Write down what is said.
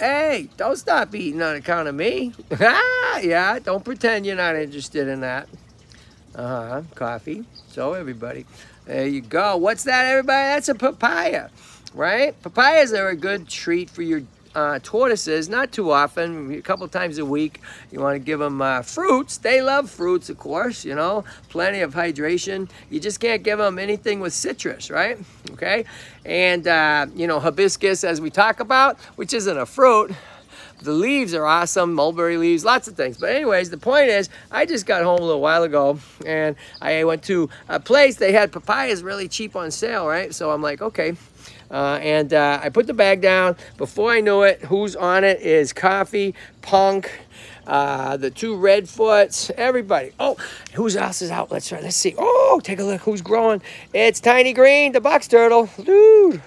Hey, don't stop eating on account of me. yeah, don't pretend you're not interested in that. Uh-huh, coffee. So everybody, there you go. What's that, everybody? That's a papaya, right? Papayas are a good treat for your uh, tortoises, not too often, a couple times a week. You want to give them uh, fruits. They love fruits, of course, you know, plenty of hydration. You just can't give them anything with citrus, right? Okay. And, uh, you know, hibiscus, as we talk about, which isn't a fruit. The leaves are awesome, mulberry leaves, lots of things. But anyways, the point is, I just got home a little while ago and I went to a place, they had papayas really cheap on sale, right? So I'm like, okay, uh, and uh, I put the bag down. Before I knew it, who's on it is Coffee, Punk, uh, the two Redfoots, everybody. Oh, who's else is out? Let's try. Let's see. Oh, take a look. Who's growing? It's Tiny Green, the box turtle. Dude.